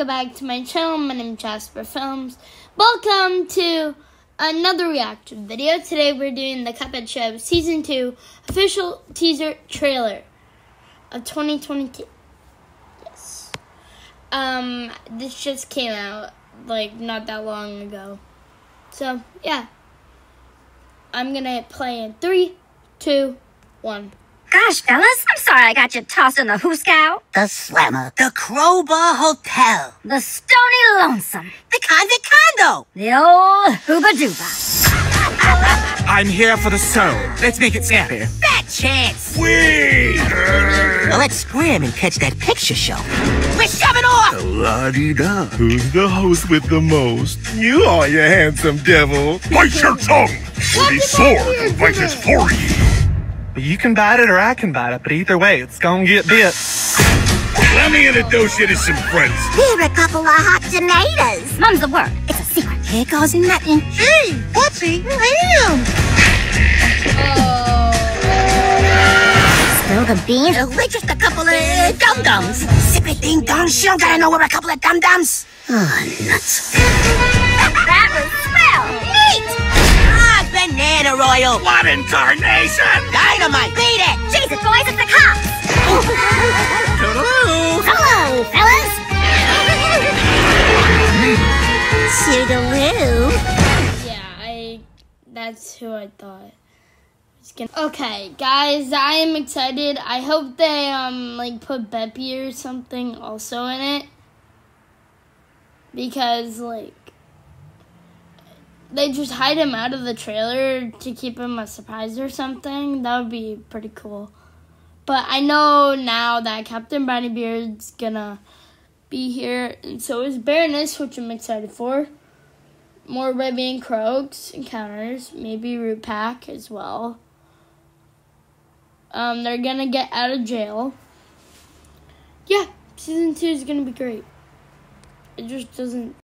Welcome back to my channel. My name is Jasper Films. Welcome to another reaction video. Today we're doing the Cuphead Show Season 2 official teaser trailer of 2022. Yes. Um, this just came out like not that long ago. So, yeah. I'm gonna play in three, two, one. Gosh, fellas, I'm sorry I got you tossed in the Hooskow, The Slammer. The Crowbar Hotel. the Stony Lonesome, The Convict Condo. the old Hooba Dooba. I'm here for the soul. Let's make it snappy. Fat chance. Whee! Now let's scram and catch that picture show. We're shoving off. La-di-da. Who's the host with the most? You are, you handsome devil. Bite your tongue! What The did I sword do? bite is for you. You can bite it or I can bite it, but either way, it's gonna get bit. Let me introduce you to some friends. Here are a couple of hot tomatoes. Mum's the word. It's a secret. Here goes nothing. Gee, whoopsie, lamb. Spill the beans. Uh, we're just a couple of dum-dums. Secret ding dong, she don't gotta know we're a couple of dum-dums. Oh, nuts. Banana. What incarnation? Dynamite. Beat it. Jesus, boys, it's the cops. Toodaloo. Hello, fellas. Toodaloo. Yeah, I. That's who I thought. Okay, guys, I am excited. I hope they um like put Beppi or something also in it because like they just hide him out of the trailer to keep him a surprise or something. That would be pretty cool. But I know now that Captain Beard's gonna be here, and so is Baroness, which I'm excited for more and Croaks encounters, maybe Root Pack as well. Um, they're gonna get out of jail. Yeah, season two is gonna be great. It just doesn't